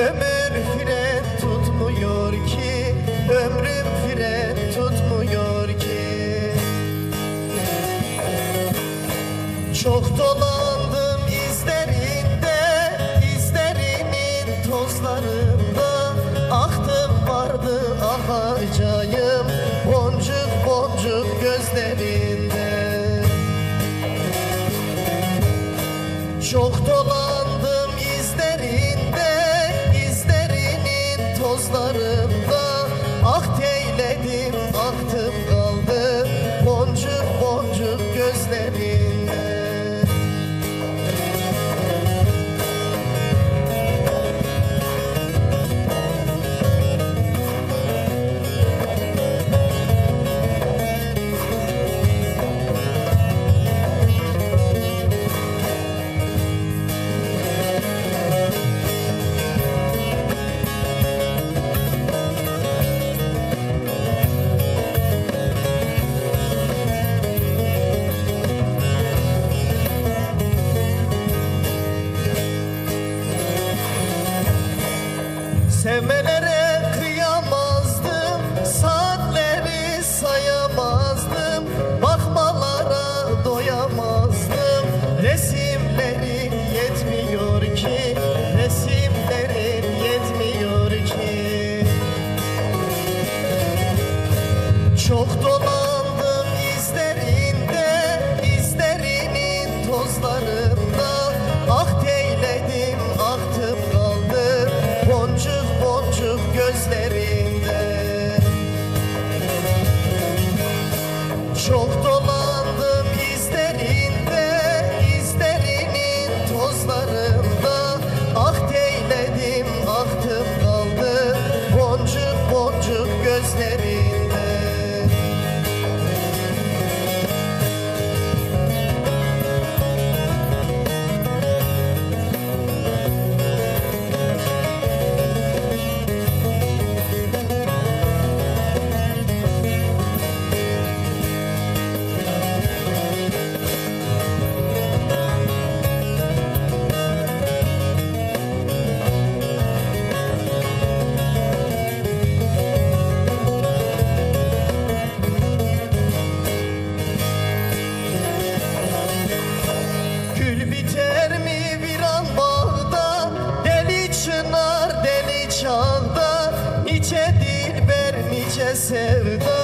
Ömür fren tutmuyor ki Ömrüm fren tutmuyor ki. Çok dolandım izlerinde izlerinin tozlarında. Aktım vardı ahacayım Boncuk boncuk gözlerinde. Çok dolandım Çok dolandım izlerinde izlerinin tozlarında. Ah teyledim aktım kaldım Boncuk boncuk gözlerinde. Çok dolandım izlerinde izlerinin tozlarında. Ah teyledim aktım kaldım Boncuk boncuk gözlerinde. sevda